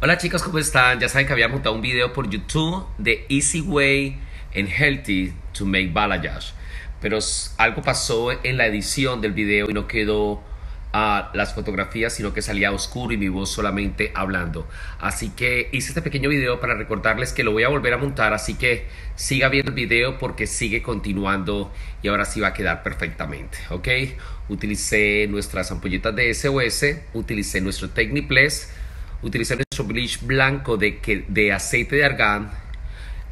Hola chicos, ¿cómo están? Ya saben que había montado un video por YouTube de Easy Way and Healthy to Make Balayage. Pero algo pasó en la edición del video y no quedó a las fotografías, sino que salía oscuro y mi voz solamente hablando. Así que hice este pequeño video para recordarles que lo voy a volver a montar, así que siga viendo el video porque sigue continuando y ahora sí va a quedar perfectamente, ¿ok? Utilicé nuestras ampolletas de SOS, utilicé nuestro Techniplus, utilicé nuestro bleach blanco de, que, de aceite de argán,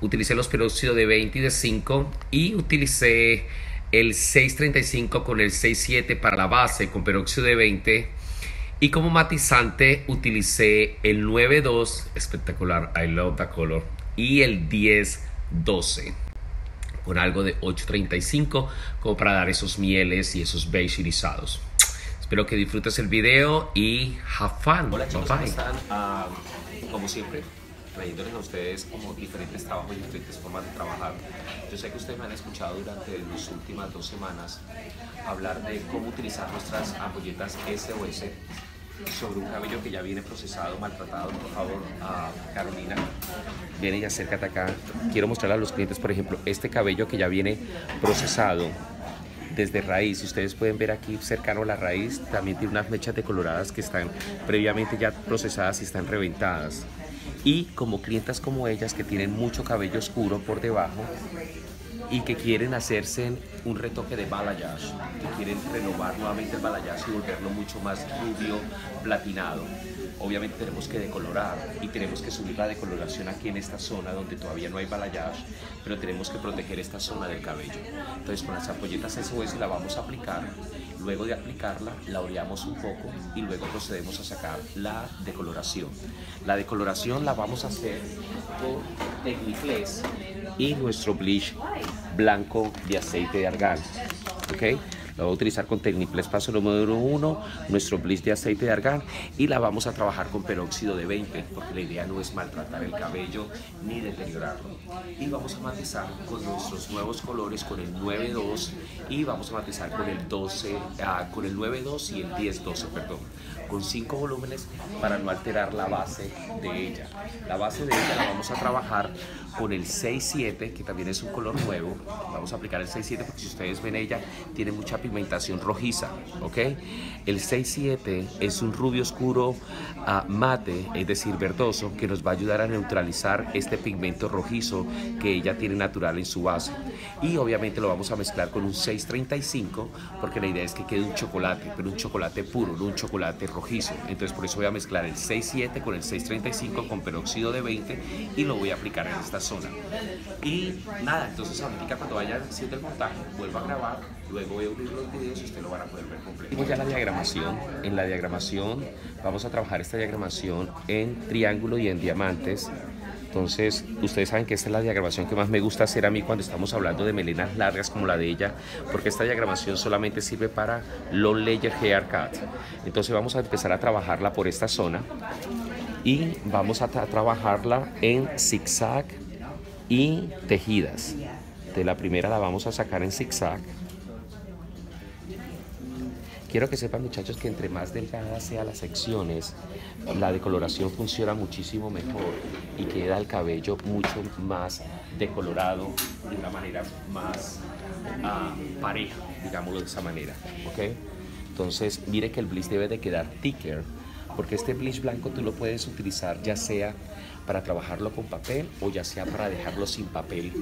utilicé los peróxidos de 20 y de 5 y utilicé el 635 con el 67 para la base con peróxido de 20 y como matizante utilicé el 92 espectacular I love the color y el 1012 con algo de 835 como para dar esos mieles y esos beige irisados Espero que disfrutes el video y have fun. Hola chicos, ¿cómo están? Ah, como siempre, trayéndoles a ustedes como diferentes trabajos y diferentes formas de trabajar. Yo sé que ustedes me han escuchado durante las últimas dos semanas hablar de cómo utilizar nuestras ampolletas SOS sobre un cabello que ya viene procesado, maltratado. Por favor, a Carolina, viene y acércate acá. Quiero mostrarle a los clientes, por ejemplo, este cabello que ya viene procesado desde raíz. Ustedes pueden ver aquí cercano a la raíz, también tiene unas mechas decoloradas que están previamente ya procesadas y están reventadas. Y como clientas como ellas que tienen mucho cabello oscuro por debajo y que quieren hacerse un retoque de balayage, que quieren renovar nuevamente el balayage y volverlo mucho más rubio, platinado obviamente tenemos que decolorar y tenemos que subir la decoloración aquí en esta zona donde todavía no hay balayage, pero tenemos que proteger esta zona del cabello. Entonces con las ampolletas SOS la vamos a aplicar, luego de aplicarla la oreamos un poco y luego procedemos a sacar la decoloración. La decoloración la vamos a hacer con Techniflex y nuestro bleach blanco de aceite de argán. ¿okay? La voy a utilizar con Techniplex paso número 1, nuestro bliss de aceite de argán y la vamos a trabajar con peróxido de 20 porque la idea no es maltratar el cabello ni deteriorarlo. Y vamos a matizar con nuestros nuevos colores con el 9.2 y vamos a matizar con el 12, ah, con el 9.2 y el 10.12, perdón, con 5 volúmenes para no alterar la base de ella. La base de ella la vamos a trabajar con el 6.7 que también es un color nuevo. Vamos a aplicar el 6.7 porque si ustedes ven ella tiene mucha pigmentación rojiza, ¿ok? El 6.7 es un rubio oscuro uh, mate, es decir, verdoso, que nos va a ayudar a neutralizar este pigmento rojizo que ella tiene natural en su base. Y obviamente lo vamos a mezclar con un 6.35 porque la idea es que quede un chocolate, pero un chocolate puro, no un chocolate rojizo. Entonces por eso voy a mezclar el 6.7 con el 6.35 con peróxido de 20 y lo voy a aplicar en esta zona. Y nada, entonces ahorita cuando vaya haciendo el montaje, vuelvo a grabar, luego voy a unir los videos y ustedes lo van a poder ver completo. Tenemos ya la diagramación. En la diagramación vamos a trabajar esta diagramación en triángulo y en diamantes. Entonces, ustedes saben que esta es la diagramación que más me gusta hacer a mí cuando estamos hablando de melenas largas como la de ella, porque esta diagramación solamente sirve para low layer haircut. Entonces vamos a empezar a trabajarla por esta zona y vamos a trabajarla en zigzag y tejidas. De la primera la vamos a sacar en zigzag. Quiero que sepan muchachos que entre más delgadas sean las secciones, la decoloración funciona muchísimo mejor y queda el cabello mucho más decolorado de una manera más uh, pareja, digámoslo de esa manera. ¿ok? Entonces, mire que el bliss debe de quedar thicker porque este bleach blanco tú lo puedes utilizar ya sea para trabajarlo con papel o ya sea para dejarlo sin papel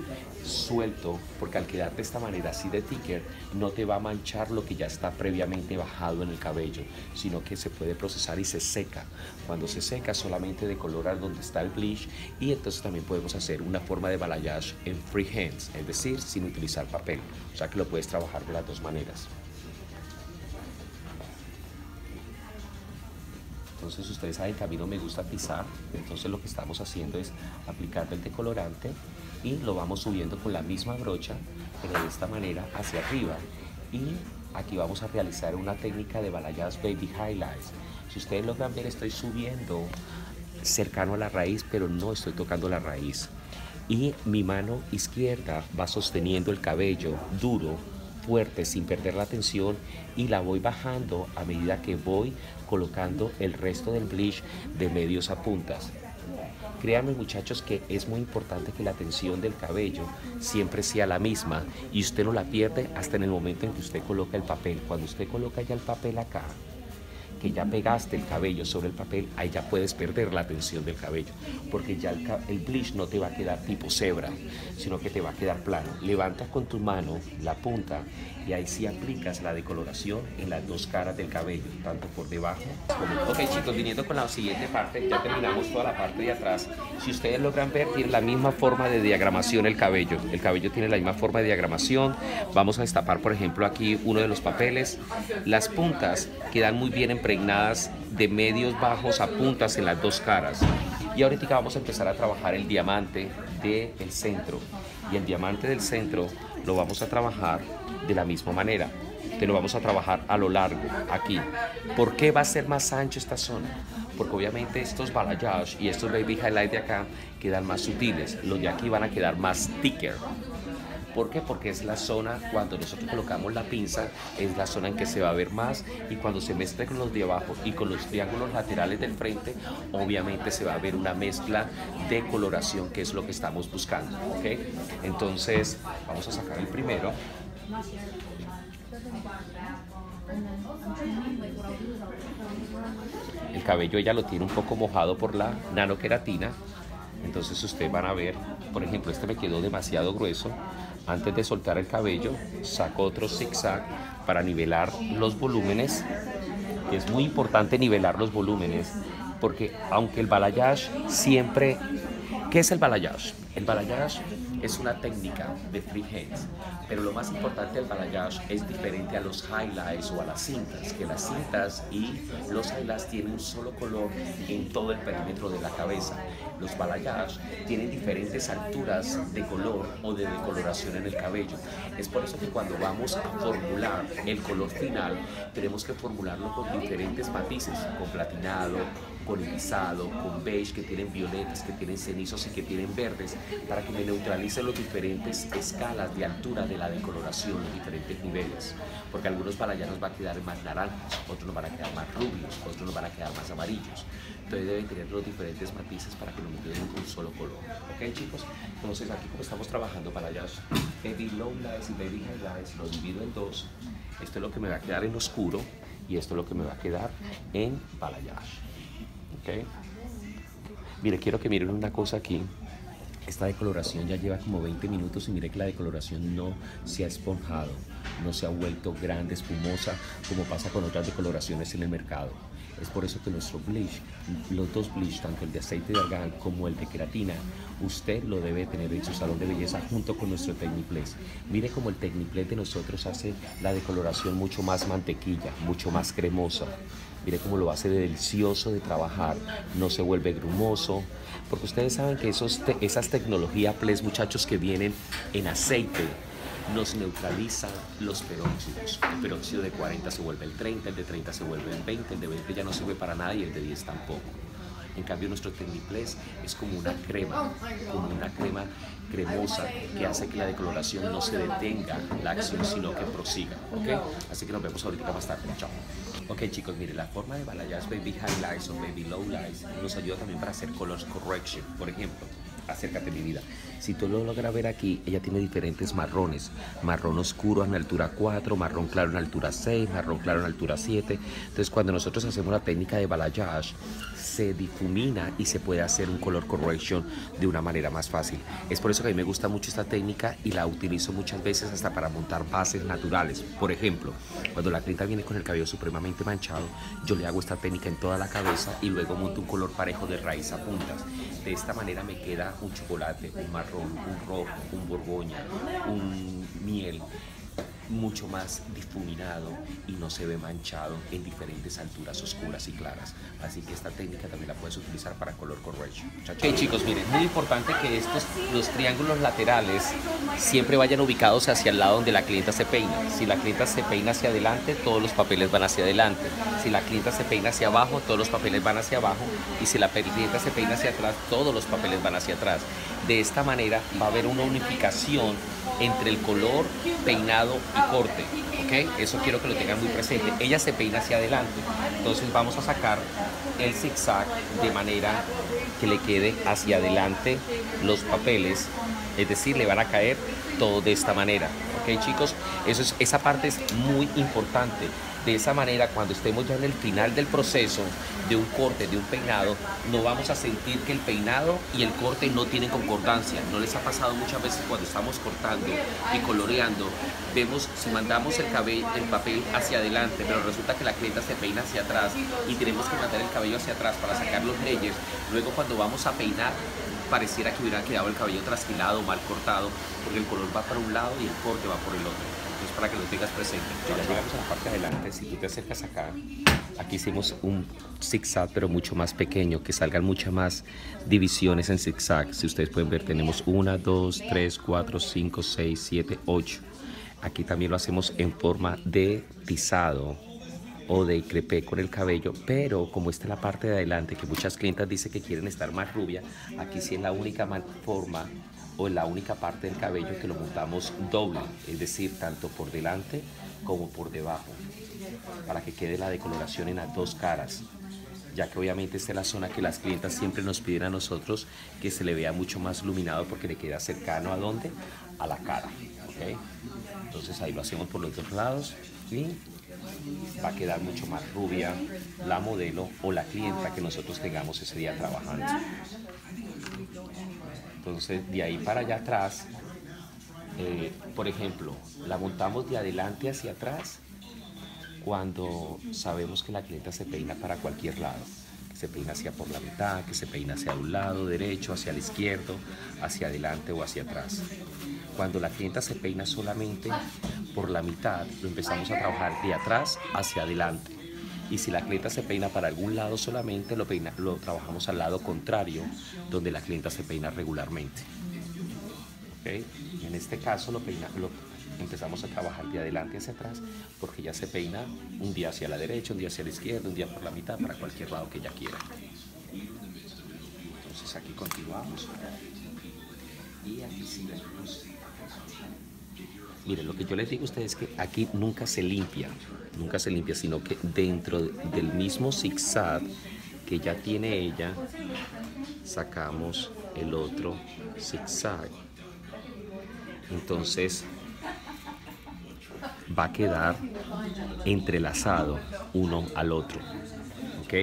suelto, porque al quedar de esta manera así de thicker no te va a manchar lo que ya está previamente bajado en el cabello, sino que se puede procesar y se seca. Cuando se seca solamente decolorar donde está el bleach y entonces también podemos hacer una forma de balayage en freehands, es decir, sin utilizar papel, o sea que lo puedes trabajar de las dos maneras. Entonces ustedes saben que a mí no me gusta pisar, entonces lo que estamos haciendo es aplicar el decolorante y lo vamos subiendo con la misma brocha, pero de esta manera hacia arriba. Y aquí vamos a realizar una técnica de balayage baby highlights. Si ustedes logran ver, estoy subiendo cercano a la raíz, pero no estoy tocando la raíz. Y mi mano izquierda va sosteniendo el cabello duro fuerte sin perder la tensión y la voy bajando a medida que voy colocando el resto del bleach de medios a puntas. Créanme muchachos que es muy importante que la tensión del cabello siempre sea la misma y usted no la pierde hasta en el momento en que usted coloca el papel. Cuando usted coloca ya el papel acá, que ya pegaste el cabello sobre el papel, ahí ya puedes perder la tensión del cabello, porque ya el, el bleach no te va a quedar tipo cebra, sino que te va a quedar plano. Levantas con tu mano la punta y ahí sí aplicas la decoloración en las dos caras del cabello, tanto por debajo como... Ok chicos, viniendo con la siguiente parte, ya terminamos toda la parte de atrás. Si ustedes logran ver, tiene la misma forma de diagramación el cabello. El cabello tiene la misma forma de diagramación. Vamos a destapar, por ejemplo, aquí uno de los papeles. Las puntas quedan muy bien de medios bajos a puntas en las dos caras. Y ahorita vamos a empezar a trabajar el diamante del centro. Y el diamante del centro lo vamos a trabajar de la misma manera. Te lo vamos a trabajar a lo largo, aquí. ¿Por qué va a ser más ancho esta zona? Porque obviamente estos balayage y estos baby highlight de acá quedan más sutiles. Los de aquí van a quedar más thicker. ¿Por qué? Porque es la zona, cuando nosotros colocamos la pinza, es la zona en que se va a ver más y cuando se mezcla con los de abajo y con los triángulos laterales del frente, obviamente se va a ver una mezcla de coloración que es lo que estamos buscando, ¿ok? Entonces, vamos a sacar el primero. El cabello ya lo tiene un poco mojado por la nanoqueratina. Entonces ustedes van a ver, por ejemplo, este me quedó demasiado grueso. Antes de soltar el cabello, saco otro zigzag para nivelar los volúmenes. Es muy importante nivelar los volúmenes porque aunque el balayage siempre... ¿Qué es el balayage? El balayage es una técnica de freehands, pero lo más importante del balayage es diferente a los highlights o a las cintas, que las cintas y los highlights tienen un solo color en todo el perímetro de la cabeza. Los balayage tienen diferentes alturas de color o de decoloración en el cabello. Es por eso que cuando vamos a formular el color final, tenemos que formularlo con diferentes matices, con platinado, con irisado, con beige, que tienen violetas, que tienen cenizos y que tienen verdes, para que me neutralice las diferentes escalas de altura de la decoloración, los diferentes niveles. Porque algunos nos van a quedar más naranjas, otros nos van a quedar más rubios, otros nos van a quedar más amarillos. Entonces deben tener los diferentes matices para que no me queden un solo color. ¿Ok chicos? Entonces aquí como estamos trabajando balayage, baby low lights y baby highlights, lo divido en dos. Esto es lo que me va a quedar en oscuro y esto es lo que me va a quedar en balayage. Mire, quiero que miren una cosa aquí. Esta decoloración ya lleva como 20 minutos y mire que la decoloración no se ha esponjado, no se ha vuelto grande, espumosa, como pasa con otras decoloraciones en el mercado. Es por eso que nuestro bleach, los dos bleach, tanto el de aceite de argán como el de queratina, usted lo debe tener en su salón de belleza junto con nuestro Techniplus. Mire como el Techniplus de nosotros hace la decoloración mucho más mantequilla, mucho más cremosa. Mire cómo lo hace delicioso de trabajar, no se vuelve grumoso, porque ustedes saben que esas tecnologías PLES, muchachos, que vienen en aceite, nos neutralizan los peróxidos. El peróxido de 40 se vuelve el 30, el de 30 se vuelve el 20, el de 20 ya no sirve para nada y el de 10 tampoco. En cambio, nuestro Techniplus es como una crema, como una crema cremosa que hace que la decoloración no se detenga la acción, sino que prosiga. ¿ok? Así que nos vemos ahorita más tarde. Chao. Ok chicos, mire, la forma de balayage baby highlights o baby lowlights nos ayuda también para hacer color correction. Por ejemplo, acércate mi vida. Si tú lo logras ver aquí, ella tiene diferentes marrones. Marrón oscuro en altura 4, marrón claro en altura 6, marrón claro en altura 7. Entonces cuando nosotros hacemos la técnica de balayage, se difumina y se puede hacer un color correction de una manera más fácil. Es por eso que a mí me gusta mucho esta técnica y la utilizo muchas veces hasta para montar bases naturales. Por ejemplo, cuando la clienta viene con el cabello supremamente manchado, yo le hago esta técnica en toda la cabeza y luego monto un color parejo de raíz a puntas. De esta manera me queda un chocolate, un marrón, un rojo, un borgoña, un miel mucho más difuminado y no se ve manchado en diferentes alturas oscuras y claras. Así que esta técnica también la puedes utilizar para color correction. Ok chicos, miren, muy importante que estos, los triángulos laterales siempre vayan ubicados hacia el lado donde la clienta se peina. Si la clienta se peina hacia adelante, todos los papeles van hacia adelante. Si la clienta se peina hacia abajo, todos los papeles van hacia abajo. Y si la clienta se peina hacia atrás, todos los papeles van hacia atrás. De esta manera va a haber una unificación entre el color peinado y corte, ¿ok? Eso quiero que lo tengan muy presente. Ella se peina hacia adelante, entonces vamos a sacar el zigzag de manera que le quede hacia adelante los papeles, es decir, le van a caer todo de esta manera, ¿ok chicos? Eso es, esa parte es muy importante. De esa manera, cuando estemos ya en el final del proceso de un corte, de un peinado, no vamos a sentir que el peinado y el corte no tienen concordancia. No les ha pasado muchas veces cuando estamos cortando y coloreando, vemos si mandamos el cabello, el papel hacia adelante, pero resulta que la clienta se peina hacia atrás y tenemos que mandar el cabello hacia atrás para sacar los leyes. Luego cuando vamos a peinar, pareciera que hubiera quedado el cabello trasquilado, mal cortado, porque el color va para un lado y el corte va por el otro para que lo tengas presente. Ya llegamos a la parte de adelante, si tú te acercas acá, aquí hicimos un zigzag pero mucho más pequeño, que salgan muchas más divisiones en zigzag. Si ustedes pueden ver, tenemos 1, 2, 3, 4, 5, 6, 7, 8. Aquí también lo hacemos en forma de tizado o de crepé con el cabello, pero como esta es la parte de adelante, que muchas clientas dicen que quieren estar más rubia, aquí sí es la única forma o en la única parte del cabello que lo montamos doble, es decir, tanto por delante como por debajo, para que quede la decoloración en las dos caras, ya que obviamente esta es la zona que las clientas siempre nos piden a nosotros que se le vea mucho más iluminado porque le queda cercano a dónde? A la cara, ¿ok? Entonces ahí lo hacemos por los dos lados y va a quedar mucho más rubia la modelo o la clienta que nosotros tengamos ese día trabajando. Entonces, de ahí para allá atrás, eh, por ejemplo, la montamos de adelante hacia atrás cuando sabemos que la clienta se peina para cualquier lado, que se peina hacia por la mitad, que se peina hacia un lado derecho, hacia el izquierdo, hacia adelante o hacia atrás. Cuando la clienta se peina solamente por la mitad, lo empezamos a trabajar de atrás hacia adelante y si la clienta se peina para algún lado solamente, lo, peina, lo trabajamos al lado contrario, donde la clienta se peina regularmente. En este caso lo, peina, lo empezamos a trabajar de adelante hacia atrás, porque ya se peina un día hacia la derecha, un día hacia la izquierda, un día por la mitad, para cualquier lado que ella quiera. Entonces aquí continuamos. Y aquí sí Miren, lo que yo les digo a ustedes es que aquí nunca se limpia, nunca se limpia, sino que dentro del mismo zigzag que ya tiene ella, sacamos el otro zigzag. Entonces va a quedar entrelazado uno al otro. ¿Ok?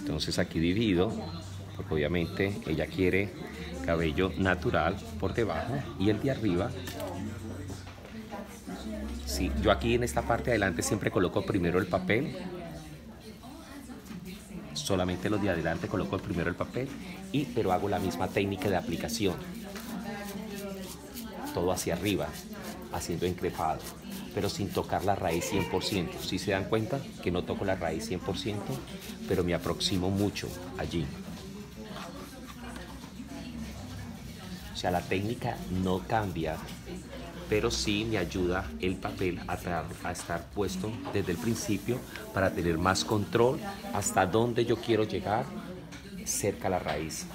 Entonces aquí divido, porque obviamente ella quiere cabello natural por debajo y el de arriba Sí, yo aquí en esta parte de adelante siempre coloco primero el papel. Solamente los de adelante coloco primero el papel, y, pero hago la misma técnica de aplicación. Todo hacia arriba, haciendo encrepado, pero sin tocar la raíz 100%. Si se dan cuenta que no toco la raíz 100%, pero me aproximo mucho allí. O sea, la técnica no cambia, pero sí me ayuda el papel a, estar puesto desde el principio para tener más control hasta donde yo quiero llegar cerca a la raíz.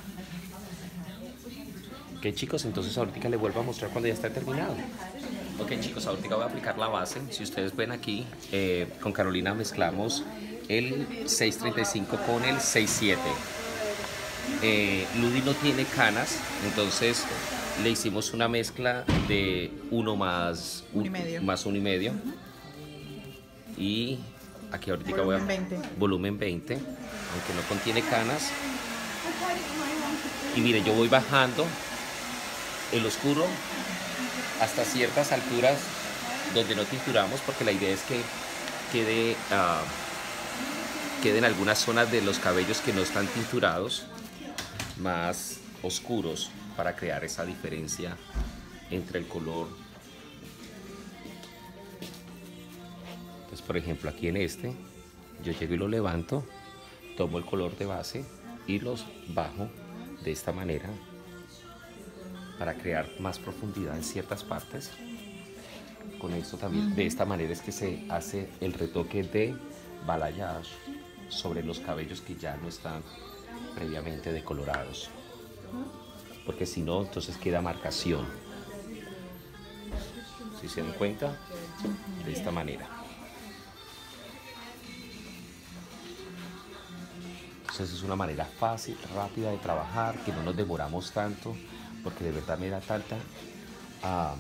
Ok chicos, entonces ahorita les vuelvo a mostrar cuando ya está terminado. Ok chicos, ahorita voy a aplicar la base. Si ustedes ven aquí, eh, con Carolina mezclamos el 635 con el 67. Eh, Ludi no tiene canas, entonces le hicimos una mezcla de uno más un, y medio. más uno y medio. Y aquí ahorita voy a 20. volumen 20, aunque no contiene canas. Y mire, yo voy bajando el oscuro hasta ciertas alturas donde no tinturamos porque la idea es que quede uh, queden algunas zonas de los cabellos que no están tinturados más oscuros para crear esa diferencia entre el color. Entonces, por ejemplo, aquí en este, yo llego y lo levanto, tomo el color de base y los bajo de esta manera para crear más profundidad en ciertas partes. Con esto también, de esta manera es que se hace el retoque de balayage sobre los cabellos que ya no están previamente decolorados porque si no, entonces queda marcación. si se dan cuenta, de esta manera. Entonces es una manera fácil, rápida de trabajar, que no nos demoramos tanto, porque de verdad me da tanta ah,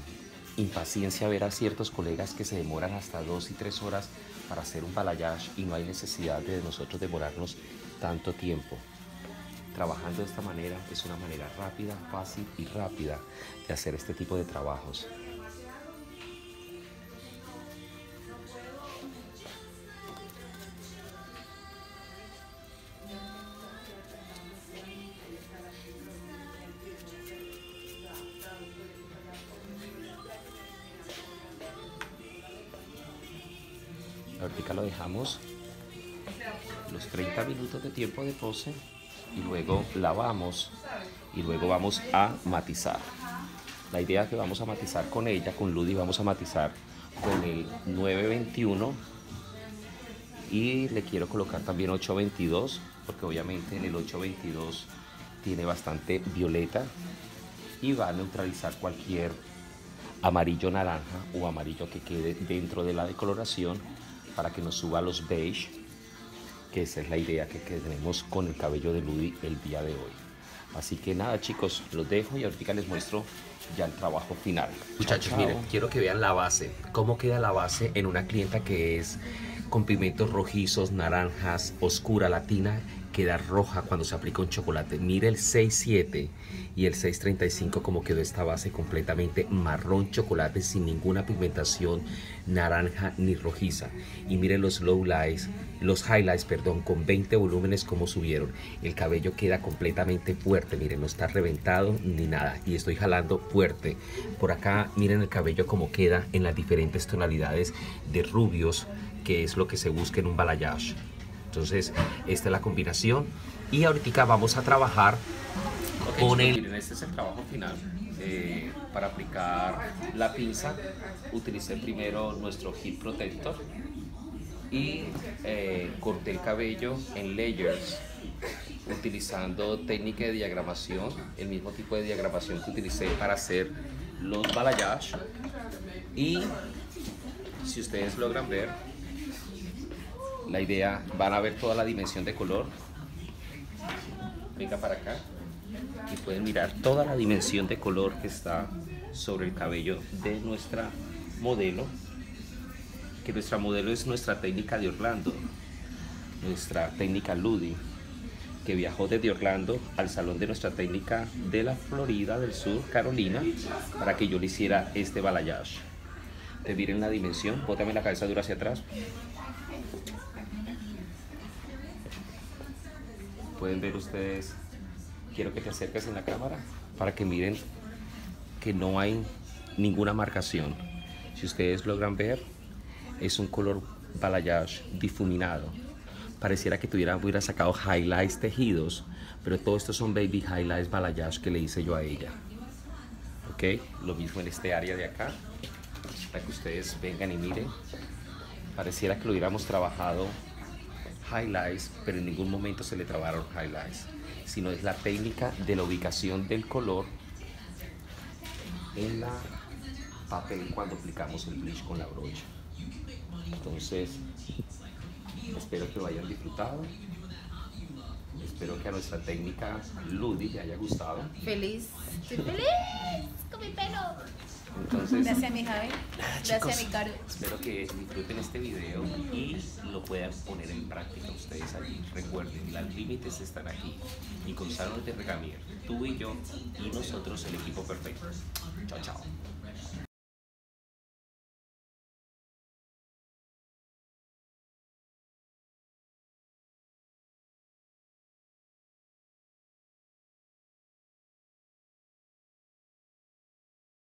impaciencia ver a ciertos colegas que se demoran hasta dos y tres horas para hacer un balayage y no hay necesidad de nosotros demorarnos tanto tiempo. Trabajando de esta manera es una manera rápida, fácil y rápida de hacer este tipo de trabajos. Ahorita lo dejamos los 30 minutos de tiempo de pose y luego lavamos y luego vamos a matizar. La idea es que vamos a matizar con ella, con Ludi vamos a matizar con el 921 y le quiero colocar también 822 porque obviamente en el 822 tiene bastante violeta y va a neutralizar cualquier amarillo naranja o amarillo que quede dentro de la decoloración para que nos suba los beige, que esa es la idea que, tenemos con el cabello de Ludi el día de hoy. Así que nada chicos, los dejo y ahorita les muestro ya el trabajo final. Muchachos, miren, quiero que vean la base. ¿Cómo queda la base en una clienta que es con pigmentos rojizos, naranjas, oscura, latina? Queda roja cuando se aplica un chocolate. Mire el 6.7 y el 635 como quedó esta base completamente marrón chocolate sin ninguna pigmentación naranja ni rojiza y miren los low lights los highlights perdón con 20 volúmenes como subieron el cabello queda completamente fuerte miren no está reventado ni nada y estoy jalando fuerte por acá miren el cabello como queda en las diferentes tonalidades de rubios que es lo que se busca en un balayage entonces esta es la combinación y ahorita vamos a trabajar Miren, este es el trabajo final. Eh, para aplicar la pinza utilicé primero nuestro Heat Protector y eh, corté el cabello en layers utilizando técnica de diagramación, el mismo tipo de diagramación que utilicé para hacer los balayage. Y si ustedes logran ver la idea, van a ver toda la dimensión de color. Venga para acá. Y pueden mirar toda la dimensión de color que está sobre el cabello de nuestra modelo nuestra modelo es nuestra técnica de Orlando nuestra técnica Ludi que viajó desde Orlando al salón de nuestra técnica de la Florida del Sur, Carolina, para que yo le hiciera este balayage. Te miren la dimensión, bótame la cabeza dura hacia atrás. Pueden ver ustedes quiero que te acerques en la cámara para que miren que no hay ninguna marcación. Si ustedes logran ver, es un color balayage difuminado. Pareciera que tuviera, hubiera sacado highlights tejidos, pero todo esto son baby highlights balayage que le hice yo a ella. Ok, lo mismo en este área de acá, para que ustedes vengan y miren. Pareciera que lo hubiéramos trabajado highlights, pero en ningún momento se le trabajaron highlights sino es la técnica de la ubicación del color en la papel cuando aplicamos el bleach con la brocha. Entonces, espero que lo hayan disfrutado. Espero que a nuestra técnica Ludi le haya gustado. Feliz, estoy feliz con mi pelo. Entonces, gracias mi Javi, gracias mi Caro. Espero que disfruten este video y lo puedan poner en práctica ustedes allí. Recuerden, los límites están aquí. Y con Salón de Regamier, tú y yo y nosotros el equipo perfecto. Chao, chao.